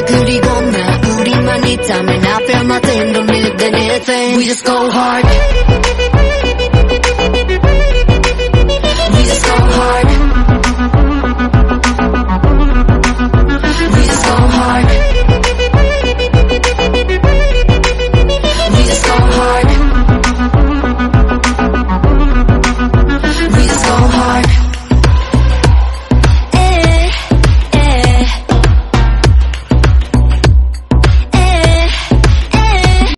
너 그리고 나 우리만 있다면 I feel nothing don't need anything We just go hard.